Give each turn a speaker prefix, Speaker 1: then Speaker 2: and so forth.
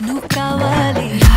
Speaker 1: No cavalo.